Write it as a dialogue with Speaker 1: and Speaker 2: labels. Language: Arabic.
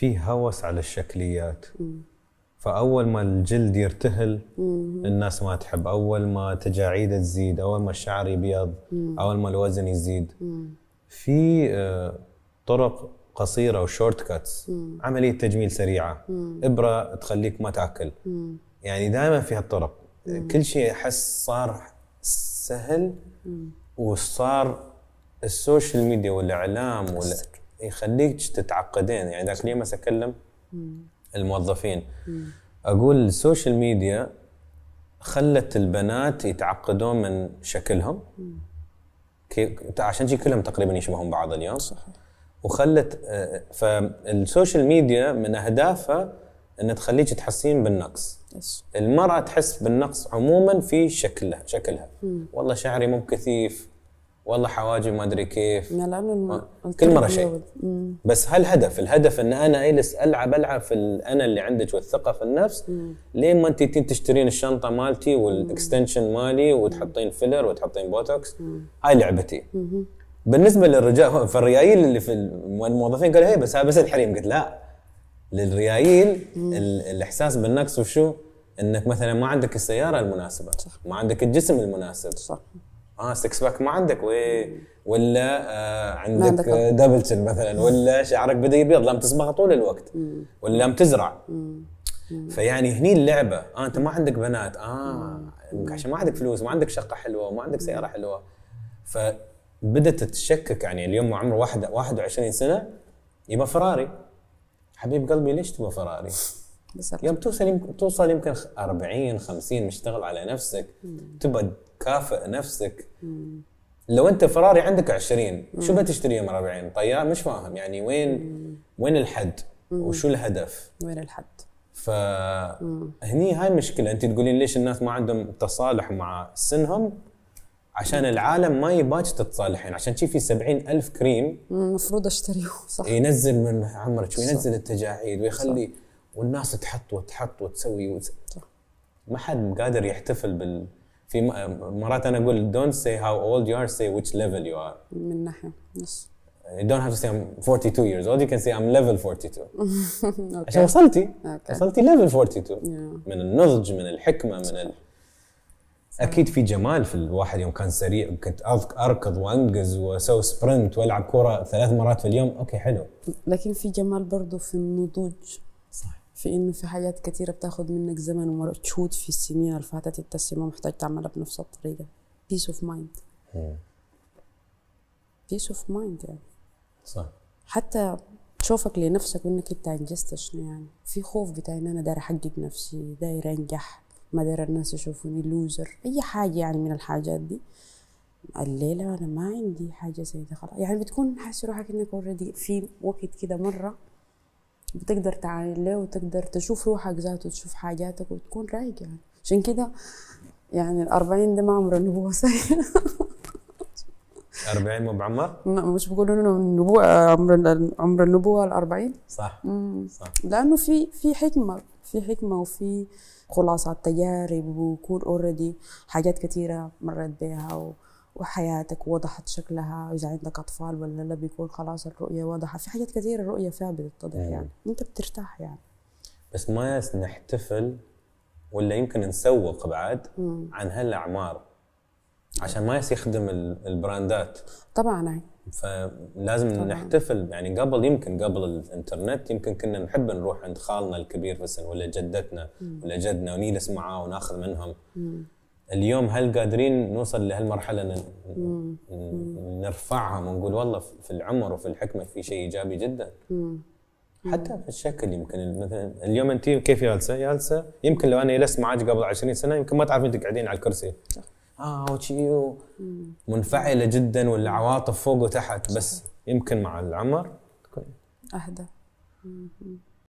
Speaker 1: في هوس على الشكليات. فأول ما الجلد يرتهل الناس ما تحب. أول ما تجاعيده تزيد أول ما الشعر يبيض أول ما الوزن يزيد. في آه، طرق قصيرة وشورت كاتس عملية تجميل سريعة. إبرة تخليك ما تأكل. يعني دائما في هالطرق. كل شيء أحس صار سهل وصار ال social media والإعلام ولا يخليك تتعقدين. يعني ذاك اليوم اكلم الموظفين. أقول ال social media خلت البنات يتعقدون من شكلهم. عشان شي كلهم تقريبا يشبهون بعض اليوم. صحيح. وخلت آه، فال social media من أهدافها ان تخليك تحسين بالنقص. المرأة تحس بالنقص عموما في شكلها شكلها. والله شعري مو كثيف والله حواجب ما أدري كيف. لأنه كل مرة شيء. بس هالهدف الهدف إن أنا أجلس ألعب ألعب في الانا اللي عندك والثقه في النفس. لين ما أنت تشترين الشنطة مالتي وال extension مالي وتحطين filler وتحطين بوتوكس هاي لعبتي. بالنسبة للرجال فالريايل اللي في الموظفين قالوا هي بس بس الحريم. قلت لا. للريايل الإحساس بالنقص وشو؟ إنك مثلا ما عندك السيارة المناسبة صح. ما عندك الجسم المناسب. صح. آه six pack ما عندك. وي ولا آه عندك, double chin مثلا ولا شعرك بدأ يبيض لم تصبغ طول الوقت ولا لم تزرع. فيعني هني اللعبة. آه أنت ما عندك بنات. آه عشان ما عندك فلوس ما عندك شقة حلوة وما عندك سيارة حلوة. فبدت تتشكك يعني اليوم عمره واحد 21 سنة يبغى فراري. حبيب قلبي ليش تبغى فراري؟ يوم توصل يمكن توصل يمكن 40 50 مشتغل على نفسك تبغى تكافئ نفسك. لو أنت فراري عندك 20 شو بتشتري يوم 40 طيار؟ مش فاهم. يعني وين وين الحد؟ وشو الهدف؟
Speaker 2: وين الحد؟
Speaker 1: فهني هاي مشكلة. أنت تقولين ليش الناس ما عندهم تصالح مع سنهم؟ عشان العالم ما يباك تتصالحين. عشان شي في سبعين ألف كريم
Speaker 2: المفروض اشتريه صح.
Speaker 1: ينزل من عمرك وينزل التجاعيد ويخلي صح. والناس تحط وتحط وتسوي وتس... صح. ما حد قادر يحتفل بال في مرات أنا أقول don't say how old you are say which level you are.
Speaker 2: من ناحية يس
Speaker 1: you don't have to say I'm 42 years old you can say I'm level 42 عشان وصلتي. Okay. وصلتي level 42 yeah. من النضج من الحكمة من ال... أكيد في جمال في الواحد يوم كان سريع كنت أركض وأنقز وأسوي sprint وألعب كرة ثلاث مرات في اليوم. okay حلو.
Speaker 2: لكن في جمال برضه في النضوج. في انه في حاجات كثيره بتاخذ منك زمن ومجهود في السنين اللي فاتت أنت ما محتاج تعملها بنفس الطريقة. peace of mind peace of mind يعني.
Speaker 1: صح.
Speaker 2: حتى تشوفك لنفسك وإنك أنت انجزت شنو يعني. في خوف بتاع إن أنا داير أحقق نفسي داير أنجح ما داير الناس يشوفوني لوزر أي حاجة يعني من الحاجات دي. الليلة أنا ما عندي حاجة زي دي خلاص. يعني بتكون حاسس روحك إنك اوريدي في وقت كده مرة بتقدر تعاين له وتقدر تشوف روحك ذاته تشوف حاجاتك وتكون رايق يعني. عشان كده يعني الأربعين ده ما عمر النبوة سهل.
Speaker 1: 40 مو بعمر؟
Speaker 2: مش بيقولوا إنه النبوة عمر عمر النبوة ال 40
Speaker 1: صح صح.
Speaker 2: لأنه في في حكمة في حكمة وفي خلاصات تجارب ويكون اوريدي حاجات كثيرة مرت بها و... وحياتك وضحت شكلها إذا عندك أطفال ولا لا بيكون خلاص الرؤية واضحة في حاجات كثيرة الرؤية فيها بتتضح يعني أنت بترتاح يعني
Speaker 1: بس ما نحتفل ولا يمكن نسوق بعد مم. عن هالأعمار عشان ما يخدم البراندات
Speaker 2: طبعا هاي
Speaker 1: فلازم طبعا. نحتفل يعني قبل يمكن قبل الإنترنت يمكن كنا نحب نروح عند خالنا الكبير في السن ولا جدتنا مم. ولا جدنا ونجلس معاه وناخذ منهم مم. اليوم هل قادرين نوصل لهالمرحلة نرفعها ونقول والله في العمر وفي الحكمة في شيء إيجابي جدا؟ حتى في الشكل يمكن مثلا اليوم أنت كيف جالسه؟ جالسه يمكن لو أنا جلست معك قبل 20 سنة يمكن ما تعرفين أنت قاعدين على الكرسي. آه وشي منفعلة جدا ولا عواطف فوق وتحت بس يمكن مع العمر
Speaker 2: أهدى.